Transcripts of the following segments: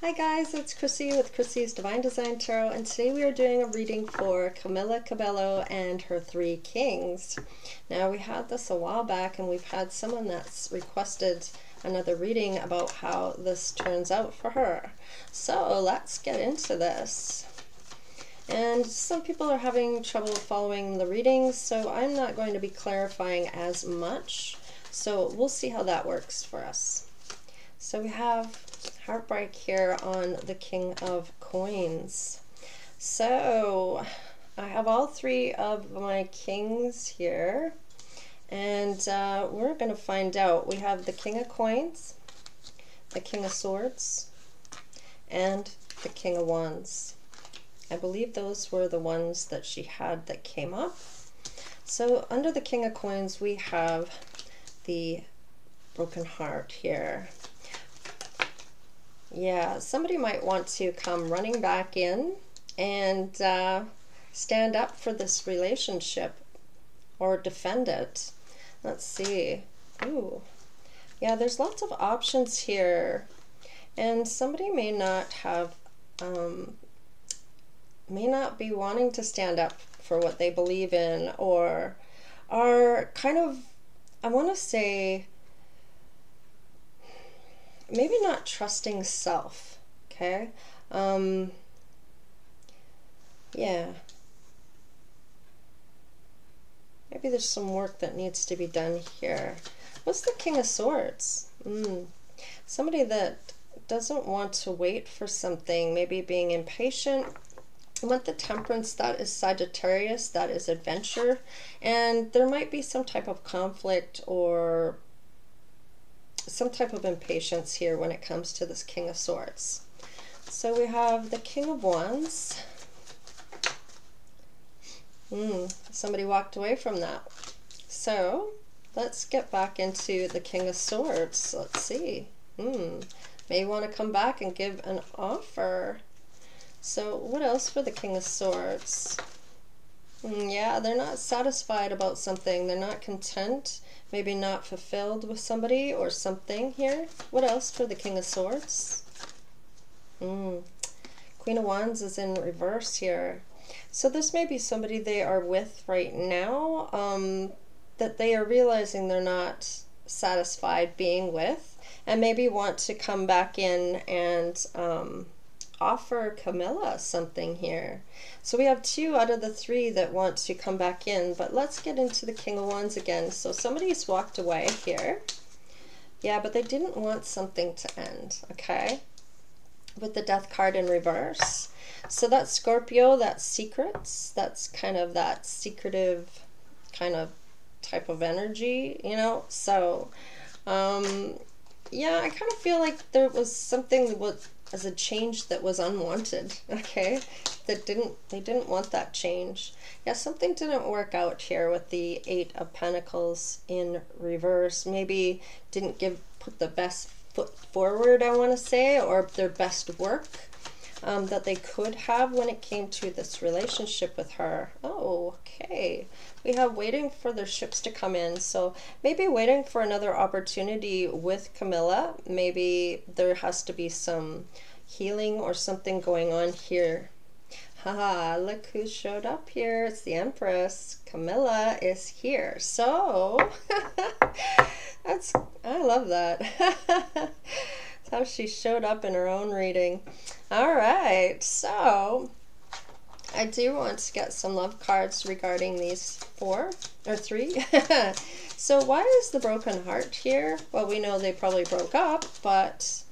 Hi guys, it's Chrissie with Chrissie's Divine Design Tarot, and today we are doing a reading for Camila Cabello and her three kings. Now, we had this a while back, and we've had someone that's requested another reading about how this turns out for her. So, let's get into this. And some people are having trouble following the readings, so I'm not going to be clarifying as much. So, we'll see how that works for us. So, we have heartbreak here on the King of Coins. So I have all three of my kings here. And uh, we're going to find out. We have the King of Coins, the King of Swords, and the King of Wands. I believe those were the ones that she had that came up. So under the King of Coins, we have the Broken Heart here. Yeah, somebody might want to come running back in and uh, stand up for this relationship or defend it. Let's see. Ooh. Yeah, there's lots of options here. And somebody may not have, um, may not be wanting to stand up for what they believe in or are kind of, I want to say, maybe not trusting self, okay? Um, yeah. Maybe there's some work that needs to be done here. What's the King of Swords? Mm. Somebody that doesn't want to wait for something, maybe being impatient. Want the temperance, that is Sagittarius, that is adventure. And there might be some type of conflict or some type of impatience here when it comes to this King of Swords. So we have the King of Wands. Hmm, somebody walked away from that. So let's get back into the King of Swords. Let's see. Hmm, may want to come back and give an offer. So what else for the King of Swords? Hmm, yeah, they're not satisfied about something. They're not content maybe not fulfilled with somebody or something here. What else for the King of Swords? Mm. Queen of Wands is in reverse here. So this may be somebody they are with right now um, that they are realizing they're not satisfied being with and maybe want to come back in and um, offer Camila something here. So we have two out of the three that want to come back in, but let's get into the King of Wands again. So somebody's walked away here. Yeah, but they didn't want something to end, okay? With the Death card in reverse. So that's Scorpio, that's secrets. That's kind of that secretive kind of type of energy, you know? So, um, yeah, I kind of feel like there was something with as a change that was unwanted okay? That didn't they didn't want that change. Yeah something didn't work out here with the eight of pentacles in reverse. Maybe didn't give put the best foot forward i want to say or their best work um, that they could have when it came to this relationship with her. Oh okay. We have waiting for their ships to come in. So maybe waiting for another opportunity with camila. Maybe there has to be some healing or something going on here. Haha look who showed up here. It's the empress. Camila is here. So that's i love that that's how she showed up in her own reading all right so I do want to get some love cards regarding these four or three. so why is the broken heart here? Well, we know they probably broke up, but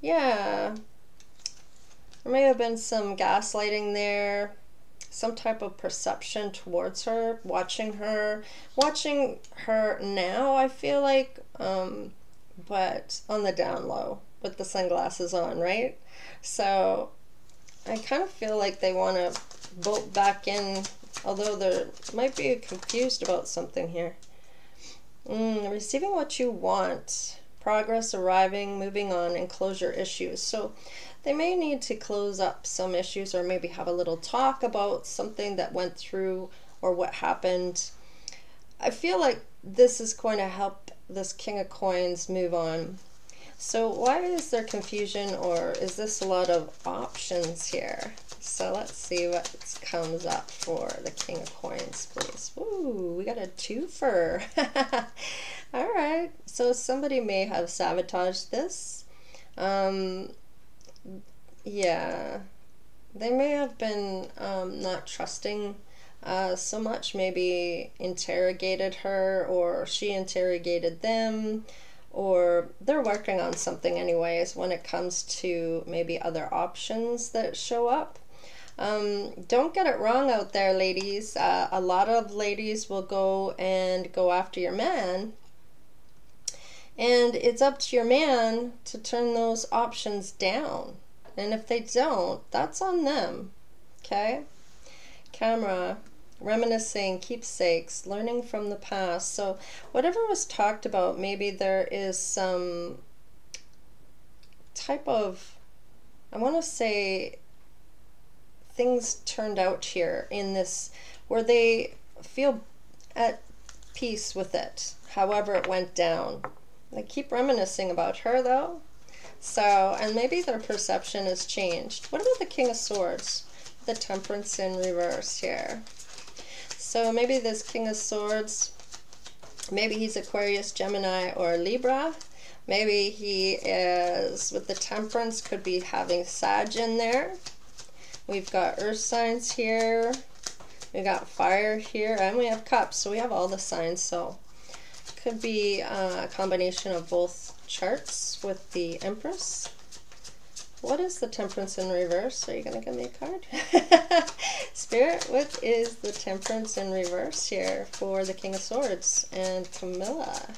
yeah, there may have been some gaslighting there, some type of perception towards her, watching her, watching her now, I feel like, um, but on the down low with the sunglasses on, right? So I kind of feel like they want to bolt back in, although they might be confused about something here. Mm, receiving what you want, progress, arriving, moving on, and closure issues. So they may need to close up some issues or maybe have a little talk about something that went through or what happened. I feel like this is going to help this King of Coins move on. So why is there confusion or is this a lot of options here? So let's see what comes up for the King of Coins, please. Ooh, we got a twofer. All right, so somebody may have sabotaged this. Um, yeah, they may have been um, not trusting uh, so much, maybe interrogated her or she interrogated them or they're working on something anyways when it comes to maybe other options that show up. Um, don't get it wrong out there, ladies. Uh, a lot of ladies will go and go after your man. And it's up to your man to turn those options down. And if they don't, that's on them. Okay? Camera reminiscing, keepsakes, learning from the past. So, whatever was talked about, maybe there is some type of, I want to say, things turned out here in this where they feel at peace with it, however it went down. They keep reminiscing about her though. So, and maybe their perception has changed. What about the King of Swords? The Temperance in reverse here. So maybe this King of Swords, maybe he's Aquarius, Gemini, or Libra. Maybe he is, with the Temperance, could be having Sag in there. We've got Earth signs here. We got Fire here, and we have Cups. So we have all the signs. So could be uh, a combination of both charts with the Empress. What is the temperance in reverse? Are you going to give me a card? Spirit, what is the temperance in reverse here for the King of Swords and Camila?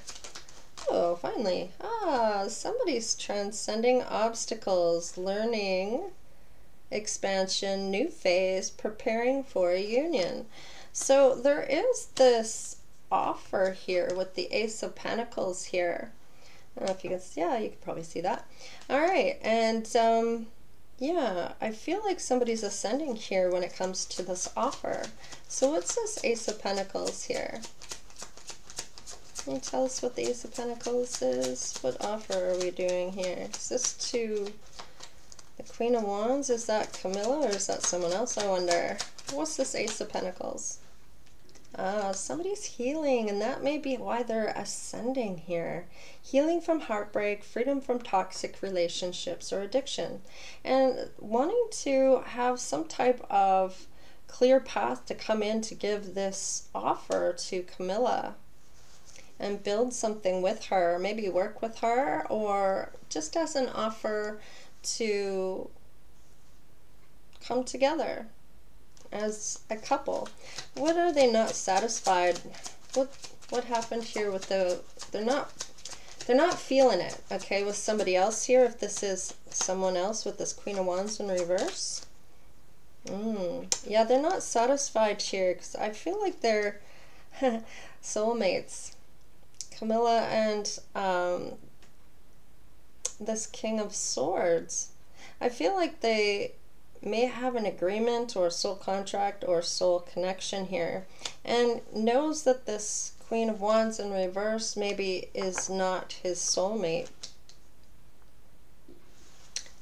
Oh, finally. Ah, somebody's transcending obstacles, learning, expansion, new phase, preparing for a union. So there is this offer here with the Ace of Pentacles here. I don't know if you can, yeah, you can probably see that. All right, and um, yeah, I feel like somebody's ascending here when it comes to this offer. So what's this Ace of Pentacles here? Can you tell us what the Ace of Pentacles is? What offer are we doing here? Is this to the Queen of Wands? Is that Camila or is that someone else? I wonder. What's this Ace of Pentacles? Uh, somebody's healing, and that may be why they're ascending here. Healing from heartbreak, freedom from toxic relationships or addiction, and wanting to have some type of clear path to come in to give this offer to Camila and build something with her, maybe work with her, or just as an offer to come together as a couple. What are they not satisfied? What what happened here with the they're not they're not feeling it, okay, with somebody else here, if this is someone else with this Queen of Wands in reverse. Mm. Yeah, they're not satisfied here because I feel like they're soulmates. Camila and um, this King of Swords. I feel like they may have an agreement or soul contract or soul connection here and knows that this Queen of Wands in reverse maybe is not his soulmate.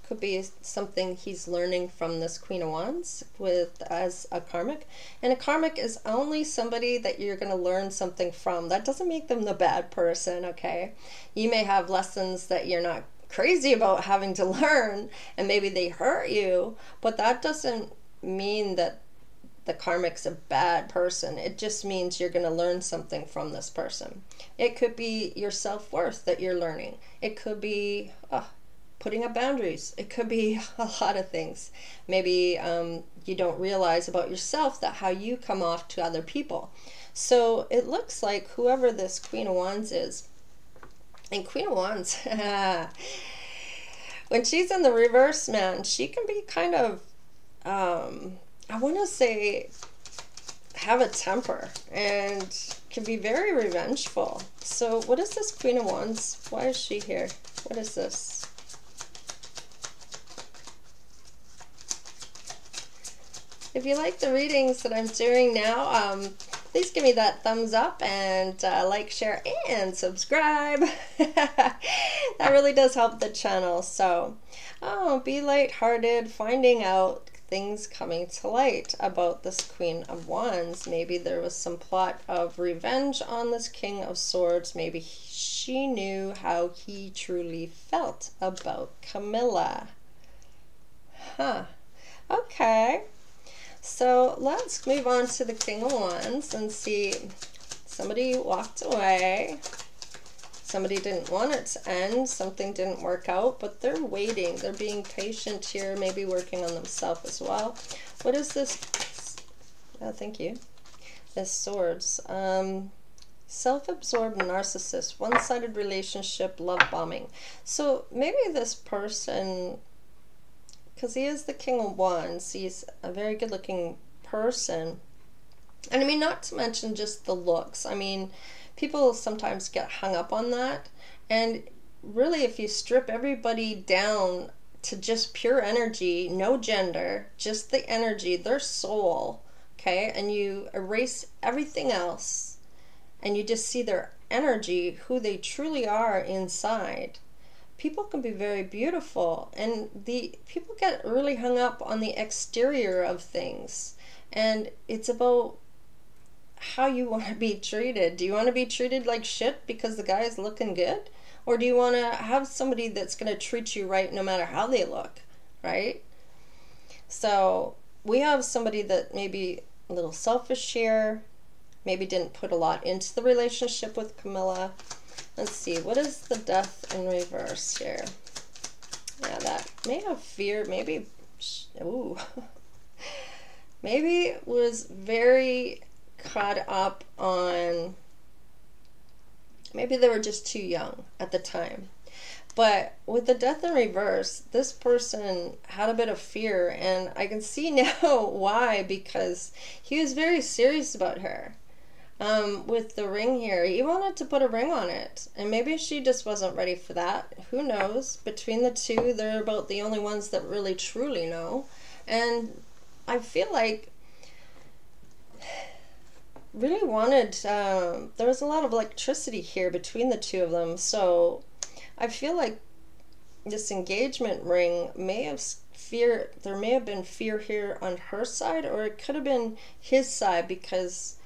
Could be something he's learning from this Queen of Wands with as a karmic. And a karmic is only somebody that you're going to learn something from. That doesn't make them the bad person, okay? You may have lessons that you're not crazy about having to learn and maybe they hurt you, but that doesn't mean that the karmic's a bad person. It just means you're going to learn something from this person. It could be your self worth that you're learning, it could be uh, putting up boundaries, it could be a lot of things. Maybe um, you don't realize about yourself that how you come off to other people. So it looks like whoever this Queen of Wands is, and Queen of Wands, when she's in the reverse, man, she can be kind of, um, I want to say, have a temper and can be very revengeful. So, what is this Queen of Wands? Why is she here? What is this? If you like the readings that I'm doing now, um, please give me that thumbs up and uh, like, share, and subscribe. that really does help the channel. So, oh, be lighthearted, finding out things coming to light about this Queen of Wands. Maybe there was some plot of revenge on this King of Swords. Maybe she knew how he truly felt about Camila. Huh. Okay. So let's move on to the King of Wands and see. Somebody walked away. Somebody didn't want it to end. Something didn't work out, but they're waiting. They're being patient here, maybe working on themselves as well. What is this? Oh, thank you. This swords. Um, self-absorbed narcissist, one-sided relationship, love bombing. So maybe this person because he is the king of wands. He's a very good looking person. And I mean, not to mention just the looks. I mean, people sometimes get hung up on that. And really, if you strip everybody down to just pure energy, no gender, just the energy, their soul, okay, and you erase everything else and you just see their energy, who they truly are inside people can be very beautiful and the people get really hung up on the exterior of things. And it's about how you want to be treated. Do you want to be treated like shit because the guy is looking good? Or do you want to have somebody that's going to treat you right no matter how they look right? So we have somebody that maybe a little selfish here maybe didn't put a lot into the relationship with camila Let's see, what is the death in reverse here? Yeah, that may have fear, maybe, ooh, maybe was very caught up on, maybe they were just too young at the time. But with the death in reverse, this person had a bit of fear, and I can see now why because he was very serious about her um, with the ring here. He wanted to put a ring on it, and maybe she just wasn't ready for that. Who knows? Between the two, they're about the only ones that really truly know. And I feel like really wanted, um, there was a lot of electricity here between the two of them. So I feel like this engagement ring may have fear, there may have been fear here on her side, or it could have been his side because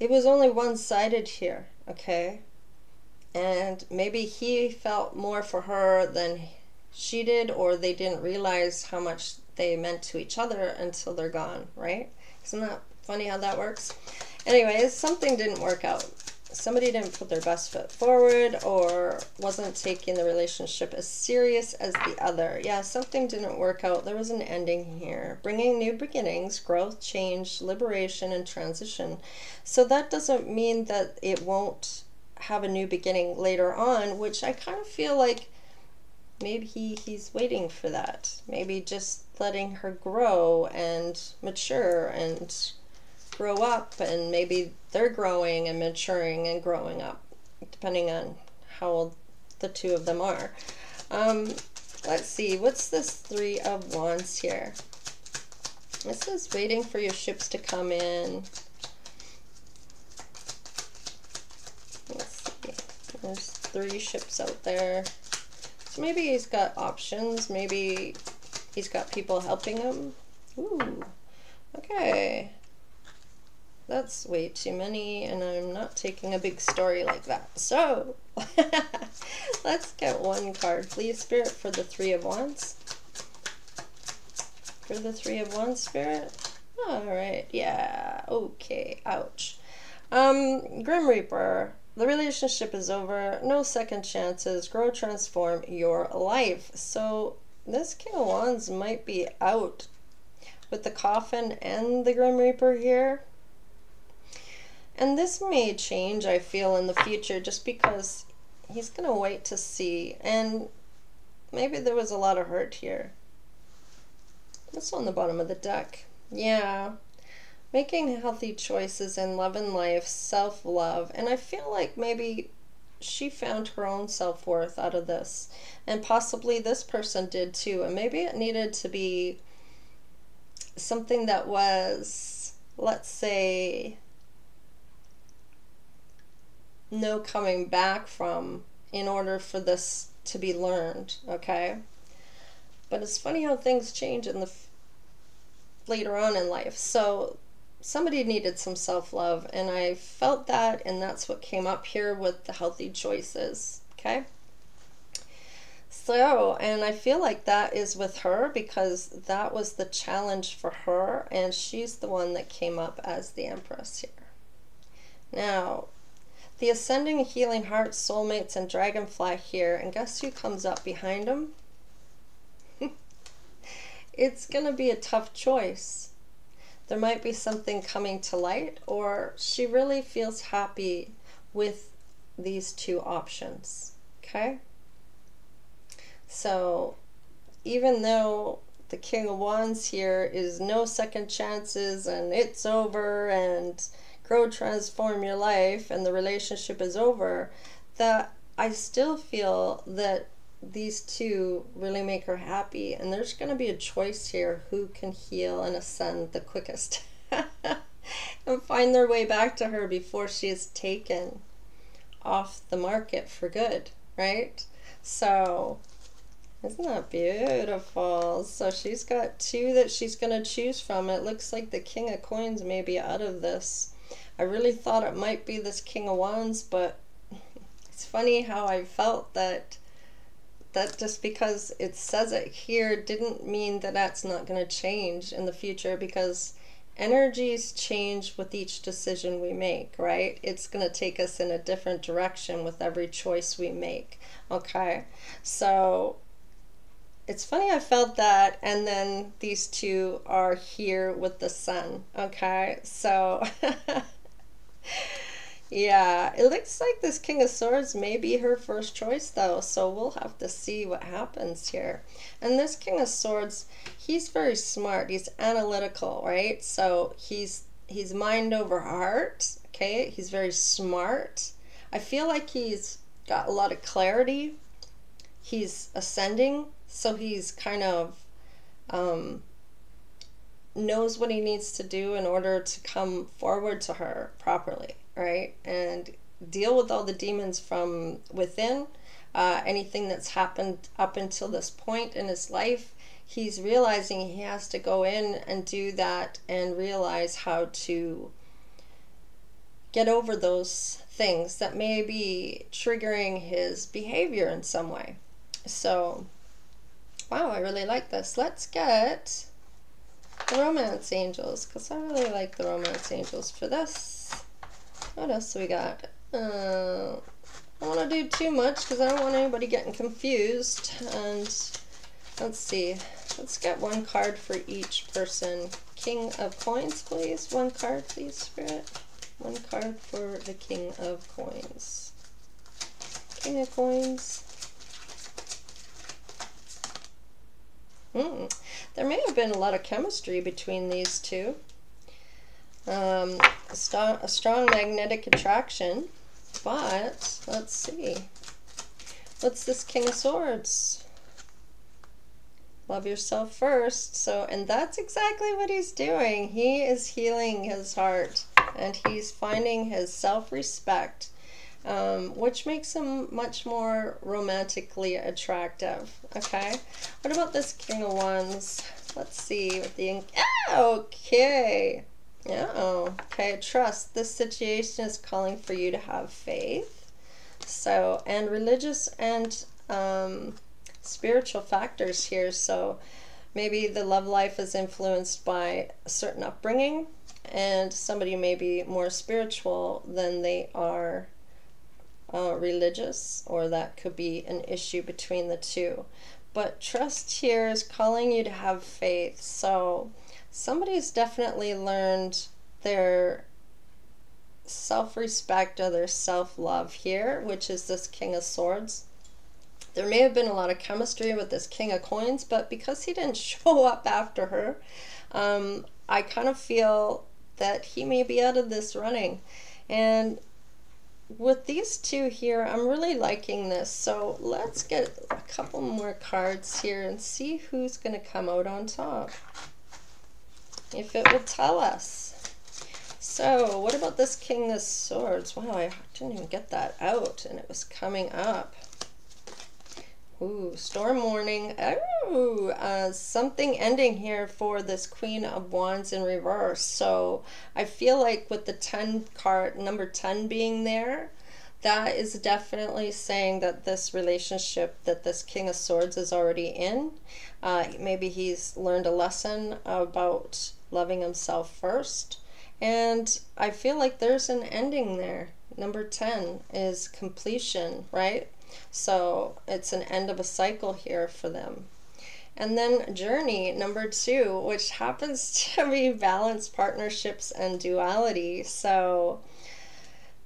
it was only one sided here, okay? And maybe he felt more for her than she did, or they didn't realize how much they meant to each other until they're gone, right? Isn't that funny how that works? Anyways, something didn't work out somebody didn't put their best foot forward or wasn't taking the relationship as serious as the other. Yeah, something didn't work out. There was an ending here. Bringing new beginnings, growth, change, liberation, and transition. So that doesn't mean that it won't have a new beginning later on, which I kind of feel like maybe he, he's waiting for that. Maybe just letting her grow and mature and grow up and maybe they're growing and maturing and growing up depending on how old the two of them are. Um, let's see what's this three of wands here? This is waiting for your ships to come in. Let's see there's three ships out there. So maybe he's got options maybe he's got people helping him. Ooh, okay that's way too many, and I'm not taking a big story like that. So, let's get one card, please, Spirit, for the Three of Wands. For the Three of Wands, Spirit. Alright, yeah, okay, ouch. Um, Grim Reaper, the relationship is over, no second chances, grow, transform your life. So, this King of Wands might be out with the coffin and the Grim Reaper here. And this may change, I feel, in the future just because he's going to wait to see. And maybe there was a lot of hurt here. What's on the bottom of the deck? Yeah. Making healthy choices in love and life, self love. And I feel like maybe she found her own self worth out of this. And possibly this person did too. And maybe it needed to be something that was, let's say, no coming back from in order for this to be learned, okay? But it's funny how things change in the later on in life. So somebody needed some self-love and I felt that and that's what came up here with the healthy choices, okay? So, and I feel like that is with her because that was the challenge for her, and she's the one that came up as the Empress here. Now, the Ascending Healing Heart, Soulmates, and Dragonfly here, and guess who comes up behind them? it's going to be a tough choice. There might be something coming to light, or she really feels happy with these two options. Okay? So even though the King of Wands here is no second chances and it's over and grow, transform your life and the relationship is over, that I still feel that these two really make her happy and there's going to be a choice here who can heal and ascend the quickest and find their way back to her before she is taken off the market for good, right? So isn't that beautiful? So she's got two that she's going to choose from. It looks like the King of Coins may be out of this. I really thought it might be this King of Wands, but it's funny how I felt that that just because it says it here didn't mean that that's not going to change in the future because energies change with each decision we make, right? It's going to take us in a different direction with every choice we make. Okay, so it's funny I felt that and then these two are here with the sun okay? So yeah it looks like this king of swords may be her first choice though so we'll have to see what happens here. And this king of swords he's very smart he's analytical right? So he's he's mind over heart okay? He's very smart. I feel like he's got a lot of clarity. He's ascending so he's kind of um, knows what he needs to do in order to come forward to her properly, right? And deal with all the demons from within. Uh, anything that's happened up until this point in his life, he's realizing he has to go in and do that and realize how to get over those things that may be triggering his behavior in some way. So, Wow, I really like this. Let's get the Romance Angels, because I really like the Romance Angels for this. What else we got? Uh, I want to do too much because I don't want anybody getting confused. And let's see. Let's get one card for each person. King of Coins, please. One card, please, Spirit. One card for the King of Coins. King of Coins. Mm. There may have been a lot of chemistry between these two. Um, a, st a strong magnetic attraction, but let's see. What's this King of Swords? Love yourself first. So, and that's exactly what he's doing. He is healing his heart and he's finding his self-respect um, which makes him much more romantically attractive. Okay, what about this King of Wands? Let's see what the okay. Yeah, oh, okay, trust. This situation is calling for you to have faith. So, and religious and um, spiritual factors here. So, maybe the love life is influenced by a certain upbringing, and somebody may be more spiritual than they are uh, religious, or that could be an issue between the two. But trust here is calling you to have faith. So somebody's definitely learned their self respect or their self love here, which is this King of Swords. There may have been a lot of chemistry with this King of Coins, but because he didn't show up after her, um, I kind of feel that he may be out of this running. And with these two here, I'm really liking this. So let's get a couple more cards here and see who's going to come out on top. If it will tell us. So, what about this King of Swords? Wow, I didn't even get that out, and it was coming up. Ooh, storm warning. Oh, uh, something ending here for this Queen of Wands in reverse. So I feel like with the 10 card, number 10 being there, that is definitely saying that this relationship that this King of Swords is already in, uh, maybe he's learned a lesson about loving himself first. And I feel like there's an ending there. Number 10 is completion, right? So it's an end of a cycle here for them. And then journey number two, which happens to be balanced partnerships and duality. So,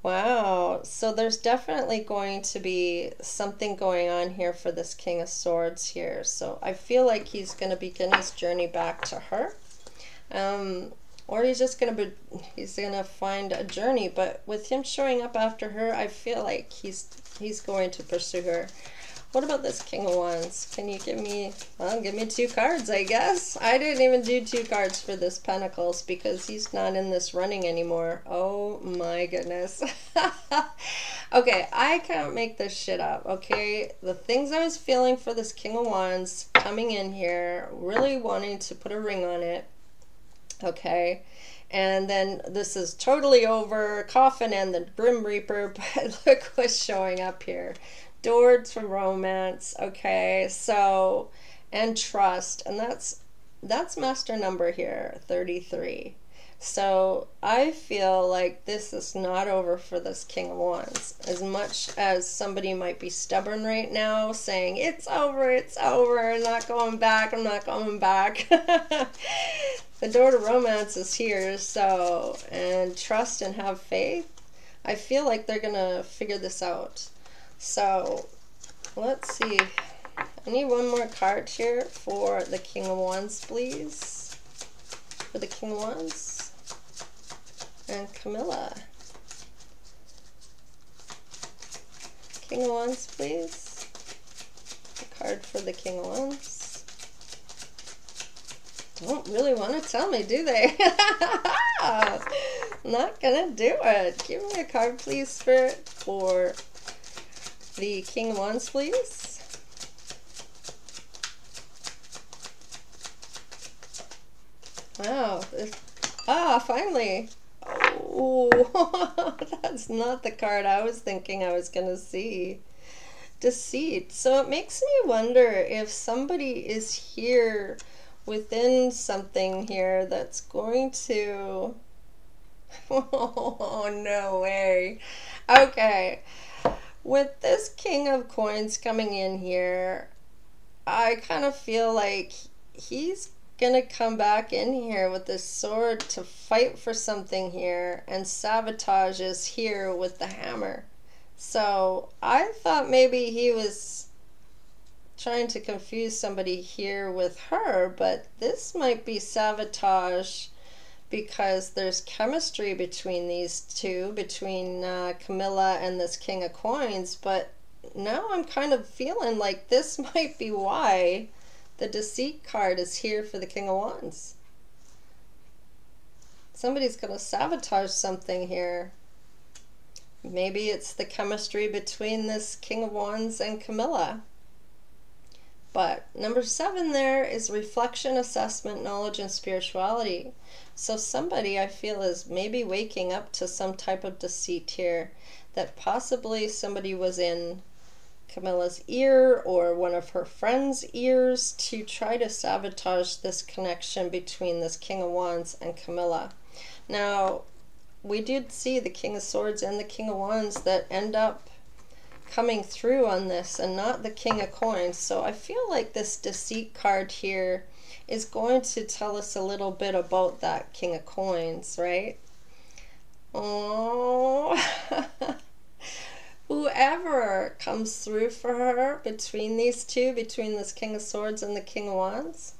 wow. So there's definitely going to be something going on here for this King of Swords here. So I feel like he's going to begin his journey back to her. Um, or he's just gonna be he's gonna find a journey. But with him showing up after her i feel like he's he's going to pursue her. What about this king of wands? Can you give me well give me two cards i guess? I didn't even do two cards for this pentacles because he's not in this running anymore. Oh my goodness. Okay i can't make this shit up okay? The things i was feeling for this king of wands coming in here really wanting to put a ring on it okay? And then this is totally over coffin and the grim reaper but look what's showing up here. Doors from romance okay? So and trust and that's that's master number here 33 so I feel like this is not over for this King of Wands. As much as somebody might be stubborn right now, saying, it's over, it's over, I'm not going back, I'm not going back. the door to romance is here, so, and trust and have faith. I feel like they're going to figure this out. So, let's see. I need one more card here for the King of Wands, please. For the King of Wands and Camila. King of Wands, please. A card for the King of Wands. Don't really want to tell me, do they? Not gonna do it. Give me a card, please, Spirit, for the King of Wands, please. Wow. Ah, finally. Oh, that's not the card I was thinking I was going to see. Deceit. So it makes me wonder if somebody is here within something here that's going to... Oh, no way. Okay. With this King of Coins coming in here, I kind of feel like he's gonna come back in here with this sword to fight for something here and sabotage us here with the hammer. So I thought maybe he was trying to confuse somebody here with her, but this might be sabotage because there's chemistry between these two, between uh, Camila and this King of Coins, but now I'm kind of feeling like this might be why the deceit card is here for the King of Wands. Somebody's going to sabotage something here. Maybe it's the chemistry between this King of Wands and Camila. But number seven there is reflection, assessment, knowledge, and spirituality. So somebody I feel is maybe waking up to some type of deceit here that possibly somebody was in Camila's ear or one of her friends' ears to try to sabotage this connection between this King of Wands and Camila. Now, we did see the King of Swords and the King of Wands that end up coming through on this and not the King of Coins. So I feel like this deceit card here is going to tell us a little bit about that King of Coins, right? Oh, whoever comes through for her between these two, between this King of Swords and the King of Wands,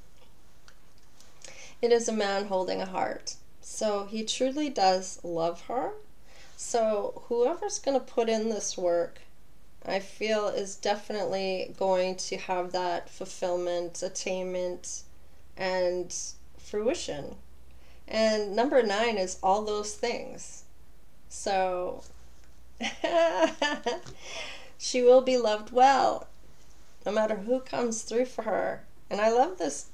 it is a man holding a heart. So he truly does love her. So whoever's going to put in this work, I feel is definitely going to have that fulfillment, attainment, and fruition. And number nine is all those things. So she will be loved well, no matter who comes through for her. And I love this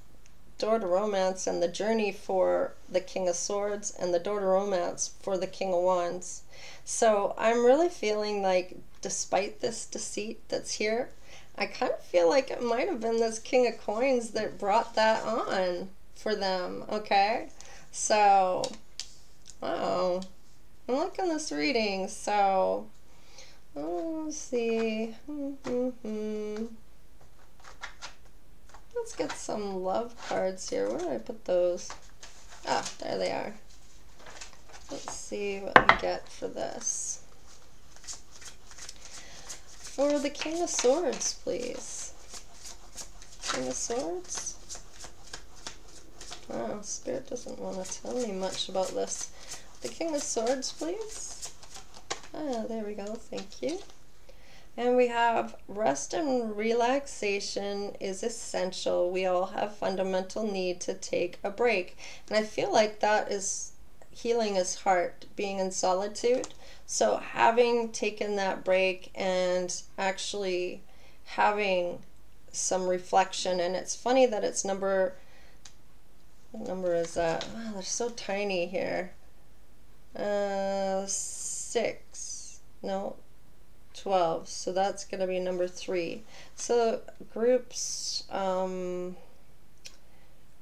door to romance and the journey for the King of Swords and the door to romance for the King of Wands. So I'm really feeling like, despite this deceit that's here, I kind of feel like it might have been this King of Coins that brought that on for them, okay? So, wow. I'm liking this reading, so oh, let's see. Mm -hmm. Let's get some love cards here. Where did I put those? Ah, there they are. Let's see what we get for this. For the King of Swords, please. King of Swords? Oh, Spirit doesn't want to tell me much about this. The King of Swords, please. Ah, there we go. Thank you. And we have rest and relaxation is essential. We all have fundamental need to take a break. And I feel like that is healing his heart, being in solitude. So having taken that break and actually having some reflection, and it's funny that it's number, what number is that? Wow, they're so tiny here. Uh, six, no, 12. So that's going to be number three. So groups, um,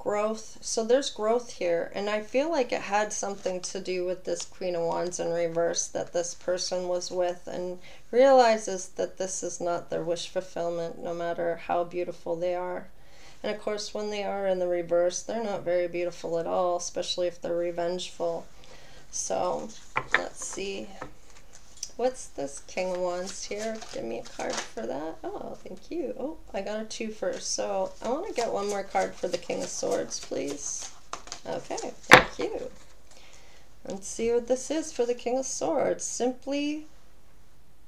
growth. So there's growth here. And I feel like it had something to do with this Queen of Wands in reverse that this person was with and realizes that this is not their wish fulfillment, no matter how beautiful they are. And of course, when they are in the reverse, they're not very beautiful at all, especially if they're revengeful. So let's see. What's this King of Wands here? Give me a card for that. Oh, thank you. Oh, I got a two first. So I want to get one more card for the King of Swords, please. Okay, thank you. Let's see what this is for the King of Swords. Simply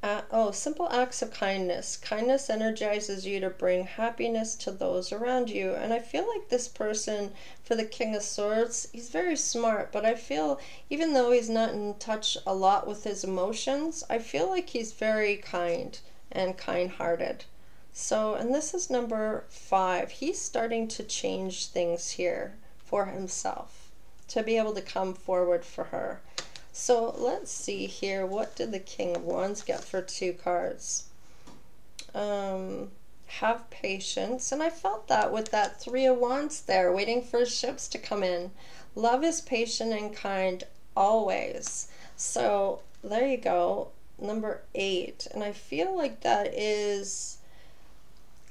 uh, oh, simple acts of kindness. Kindness energizes you to bring happiness to those around you. And I feel like this person, for the King of Swords, he's very smart, but I feel even though he's not in touch a lot with his emotions, I feel like he's very kind and kind hearted. So, and this is number five. He's starting to change things here for himself to be able to come forward for her. So let's see here. What did the King of Wands get for two cards? Um, have patience. And I felt that with that Three of Wands there, waiting for ships to come in. Love is patient and kind always. So there you go. Number eight. And I feel like that is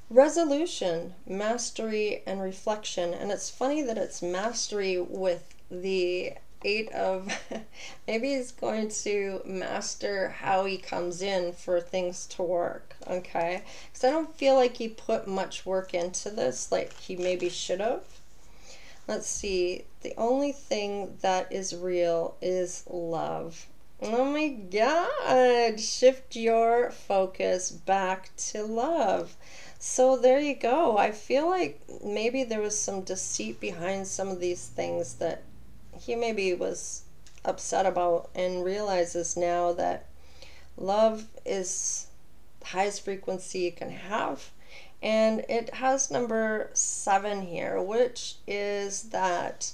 resolution, mastery, and reflection. And it's funny that it's mastery with the eight of maybe he's going to master how he comes in for things to work okay? Because i don't feel like he put much work into this like he maybe should have. Let's see. The only thing that is real is love. Oh my god! Shift your focus back to love. So there you go. I feel like maybe there was some deceit behind some of these things that he maybe was upset about and realizes now that love is the highest frequency you can have. And it has number seven here, which is that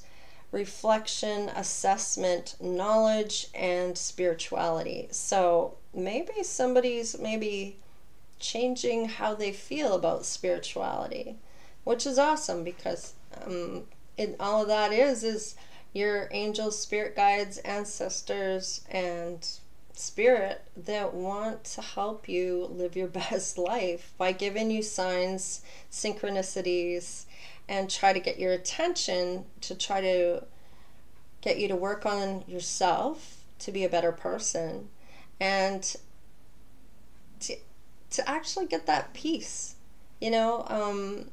reflection, assessment, knowledge, and spirituality. So maybe somebody's maybe changing how they feel about spirituality, which is awesome because um, it, all of that is is your angels, spirit guides, ancestors, and spirit that want to help you live your best life by giving you signs, synchronicities, and try to get your attention to try to get you to work on yourself to be a better person and to, to actually get that peace. You know, um,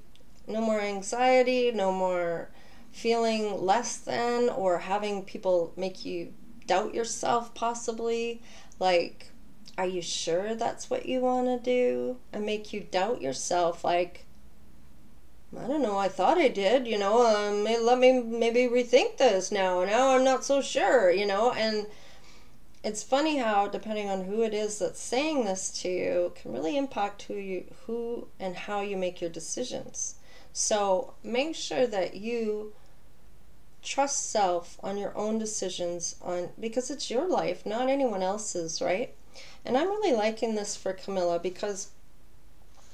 no more anxiety, no more feeling less than or having people make you doubt yourself possibly like are you sure that's what you want to do and make you doubt yourself like I don't know, I thought I did, you know, um, let me maybe rethink this now. Now I'm not so sure, you know, and it's funny how depending on who it is that's saying this to you can really impact who you who and how you make your decisions. So make sure that you trust self on your own decisions on because it's your life, not anyone else's, right? And I'm really liking this for Camila because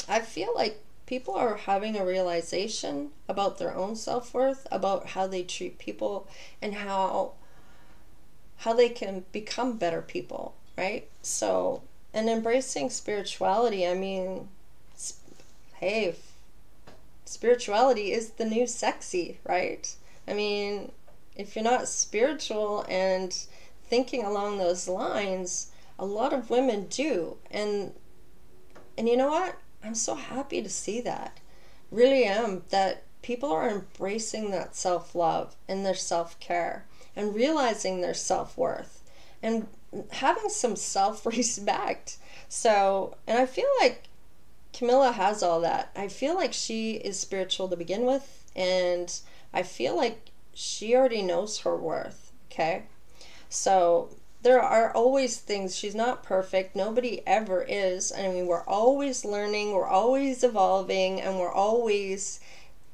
I feel like people are having a realization about their own self-worth, about how they treat people and how how they can become better people, right? So, and embracing spirituality, I mean, hey, spirituality is the new sexy, right? I mean, if you're not spiritual and thinking along those lines, a lot of women do. And and you know what? I'm so happy to see that. Really am that people are embracing that self-love and their self-care and realizing their self worth and having some self respect. So, and I feel like Camila has all that. I feel like she is spiritual to begin with, and I feel like she already knows her worth. Okay. So, there are always things. She's not perfect. Nobody ever is. I mean, we're always learning, we're always evolving, and we're always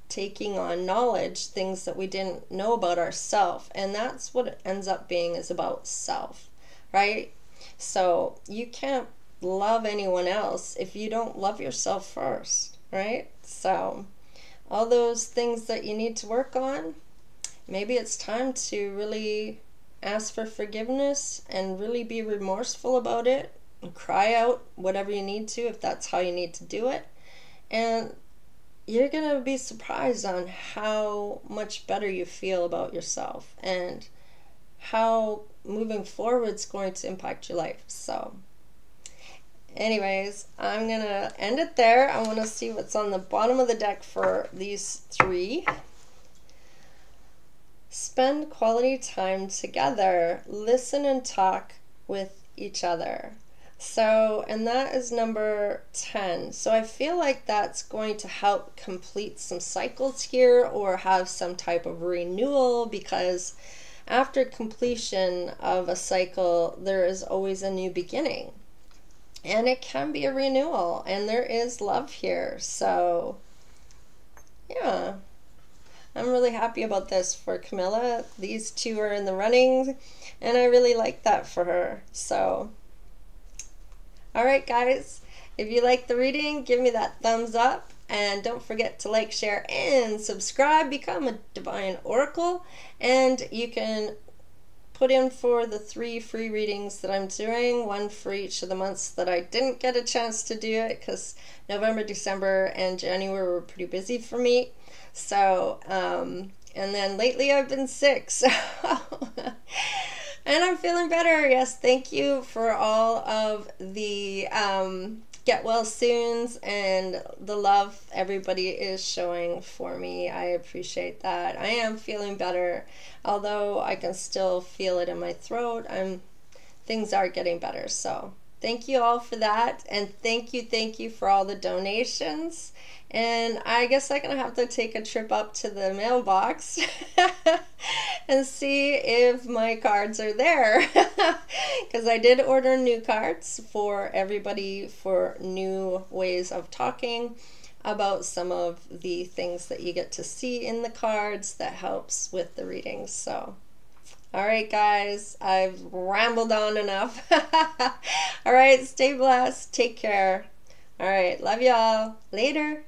taking on knowledge, things that we didn't know about ourselves. And that's what it ends up being is about self, right? So you can't love anyone else if you don't love yourself first, right? So all those things that you need to work on, maybe it's time to really ask for forgiveness and really be remorseful about it and cry out whatever you need to if that's how you need to do it. And you're going to be surprised on how much better you feel about yourself and how moving forward is going to impact your life. So, anyways, I'm going to end it there. I want to see what's on the bottom of the deck for these three. Spend quality time together. Listen and talk with each other. So, and that is number 10. So I feel like that's going to help complete some cycles here or have some type of renewal because after completion of a cycle, there is always a new beginning. And it can be a renewal, and there is love here. So, yeah, I'm really happy about this for Camila. These two are in the running, and I really like that for her. So, Alright guys, if you like the reading, give me that thumbs up. And don't forget to like, share, and subscribe. Become a Divine Oracle. And you can put in for the three free readings that I'm doing, one for each of the months that I didn't get a chance to do it because November, December, and January were pretty busy for me. So, um, and then lately I've been sick. So. and I'm feeling better. Yes, thank you for all of the um, get well soons and the love everybody is showing for me. I appreciate that. I am feeling better, although I can still feel it in my throat. I'm things are getting better. So thank you all for that, and thank you, thank you for all the donations. And I guess I'm going to have to take a trip up to the mailbox and see if my cards are there. Because I did order new cards for everybody for new ways of talking about some of the things that you get to see in the cards that helps with the readings. So, all right, guys, I've rambled on enough. all right, stay blessed. Take care. All right, love y'all. Later.